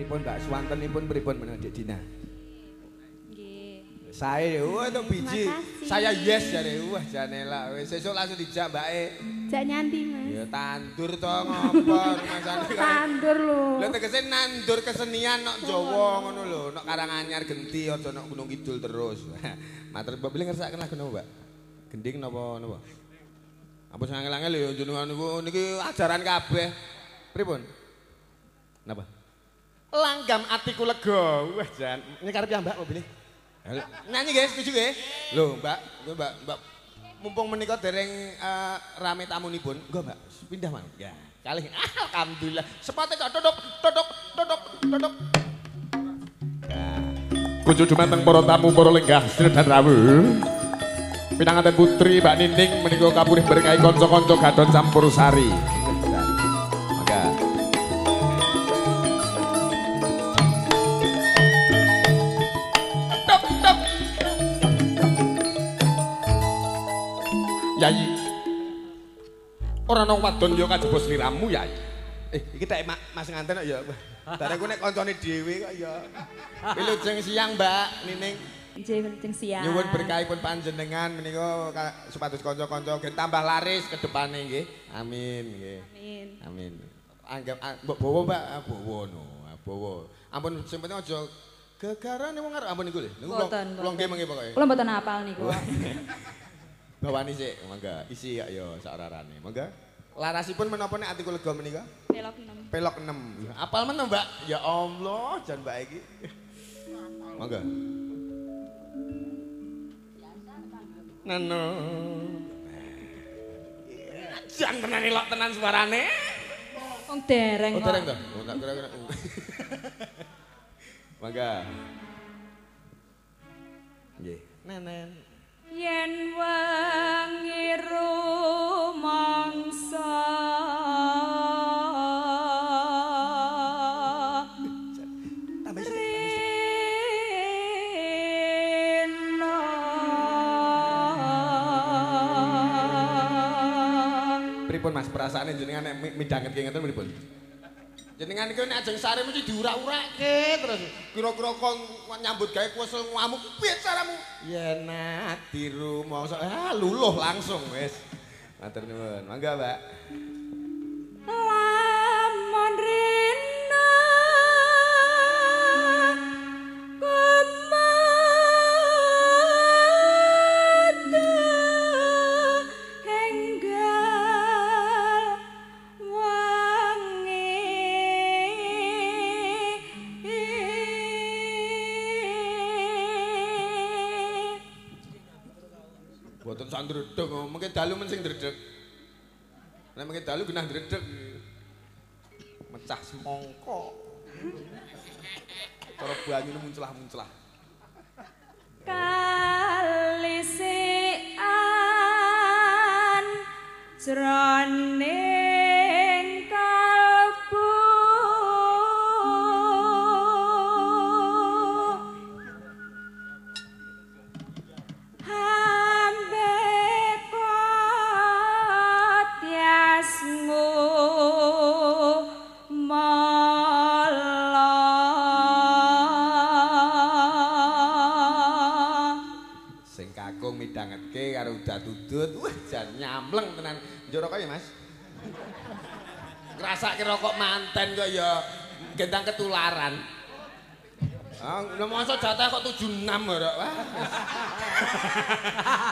Pripun Mbak Swantenipun pripun menawa Dik Dina? Nggih. Saya, wah itu biji. Makasih. Saya yes jare. Wah janela. Wis sesuk langsung dijak mbake. Jak nyanti, Mas. Ya tandur to ngopo masane karo. Tandur lho. Lha tegese nandur kesenian nok Jawa ngono lho, nok Karanganyar Genti aja nok Gunung Kidul terus. Matur Mbak Beli ngersakaken lagu napa, Mbak? Gending napa napa? Apa sing angel-angel ya jenengan niku niki ajaran kabeh. Pripun? Napa? Langgam atiku lega. Wah, jan. Ini karep ya, Mbak, Beli. Halo. Nyanyi guys, setuju nggih? Lho, Mbak, Mbak, Mbak. Mumpung menika dereng eh, rame tamunipun, engko Mbak, pindah mana? Ya, kali. Alhamdulillah. Sepate kok dodok, dodok, dodok, dodok. Kunjuk dumateng para tamu para lenggah dan rawuh. Pinanganten putri Mbak Ninding menika kapurih berkahi kanca-kanca gadon campur sari. Yayi. Ora ana wadon ya kajaba sliramu, Yayi. Eh, iki tak ma- Mas nganten kok ya. Bareku nek kancane dhewe kok ya. Wilujeng siang, Mbak Nining. Penting siang. Nyuwun berkahipun panjenengan menika ka- supados kanca-kanca gen tambah laris ke depane nggih. Amin nggih. Amin. Amin. Anggap mbok bawa Mbak, Ah, bawa no, ah, bawa. Ampun sing penting aja gegaran wong arep ampun niku lho. Niku kula kula boten. nggih mengki pokoke. Kula mboten hafal niku. Bawani sik, mangga. Isi ya ya sakrarane. Mangga. Larasipun menapa nek atiku lega menika? Pelok 6. Pelok 6. Apal men Mbak? Ya Allah, jan Mbak iki. Mangga. Nano. Jan tenan elok tenan suarane. Wong dereng Oh, dereng to? Oh, tak kira-kira. Mangga. Nggih. Nenen. Yen wengi Mas perasaane jenengan nek mi- midhanget ki ngeten pripun? Jenengan iki nek ajeng sare mesti diurak-urake terus kira-kira kon nyambut gawe kuwesel ngamuk piye caramu? Nak di rumah ah luluh langsung wis. Matur nuwun. Mangga, Mbak. Ndredeg, mengke dalu men sing ndredeg. Nek mengke dalu genah ndredeg. Mecah semongko. Cara banyune munclah-munclah. kalisian jroning Sing kakung midhangetke karo udat udut, wah jan nyamleng tenan. Njur rokok ya, Mas? Ngrasake rokok manten kok ya gendang ketularan. Ah, lha masa jatah kok 76 ora.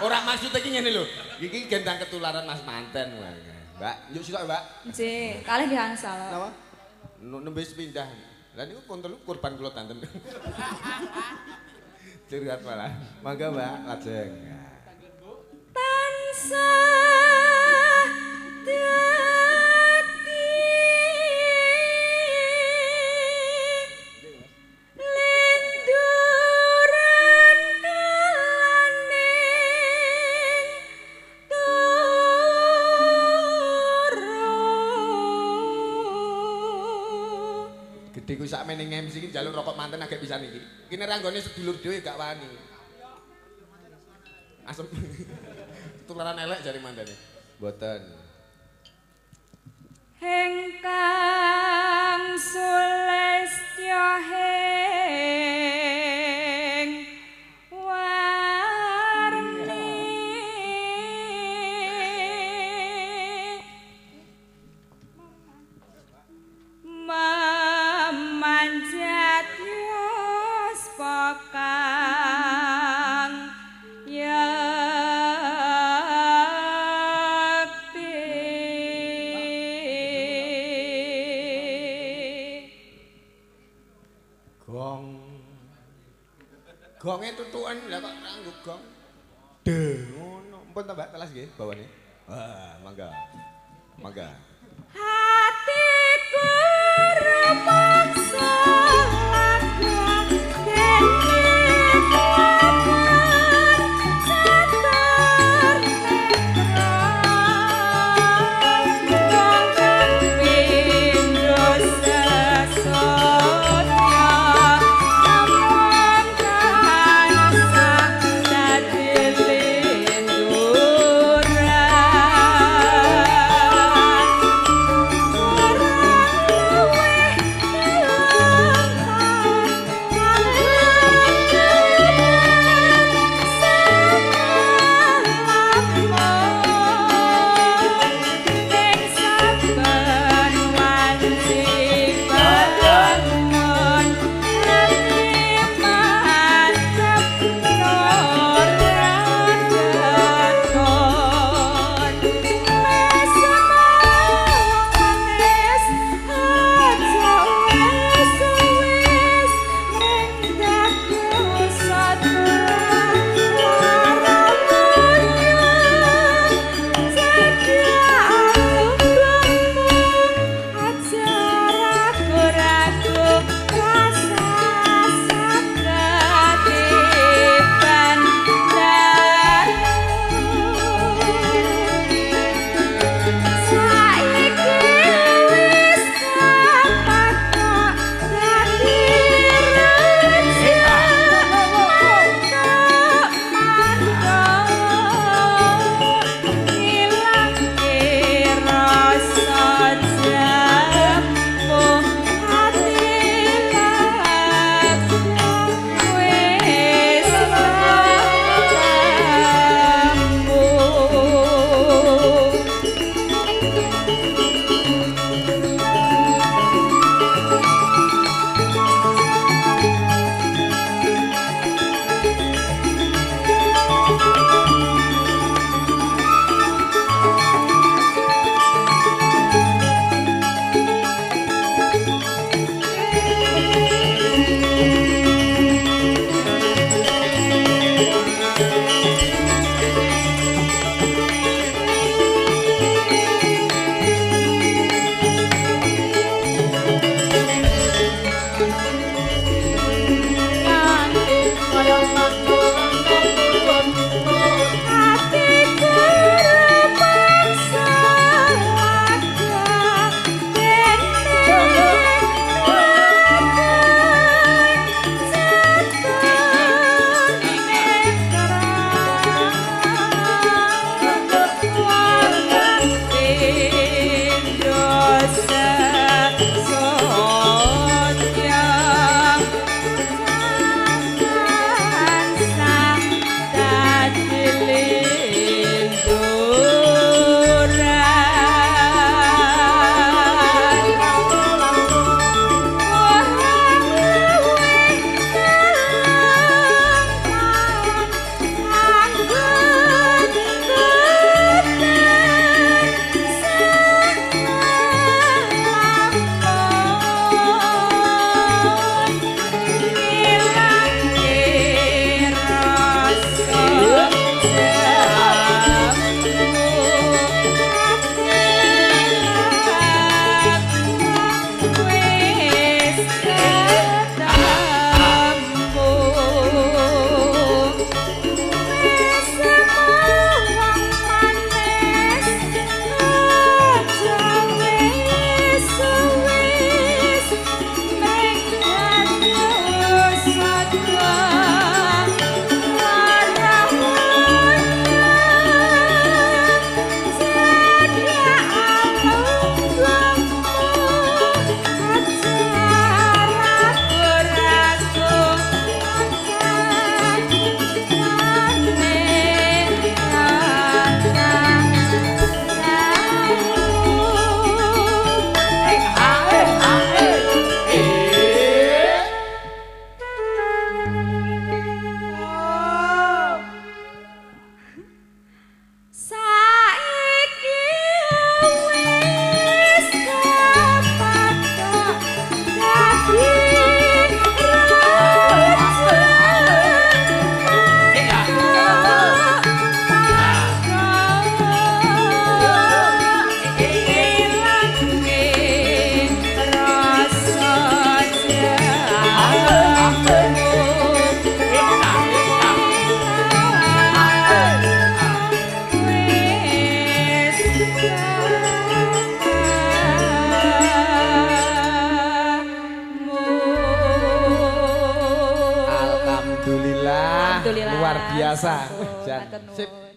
Ora maksud iki ngene lho. Iki gendang ketularan Mas manten. Mbak, yuk sitok, Mbak. Nggih, kalih nggih angsal. Napa? Nembe pindah. Lah niku kontel kurban kula tanten. Curhat malah. Mangga, Mbak, lajeng. tansah sak meneng MC iki njaluk rokok manten agak pisan iki. Iki nek ranggone sedulur dhewe gak wani. Asem. Tularan elek jari mandane. Mboten. Hengkang sulestyo Gong. Gonge tutukan lah kok nganggo gong. De ngono. Mpun ta Mbak telas nggih bawane. Wah, mangga. Mangga. Hatiku remangsa langgang biasa. Sip.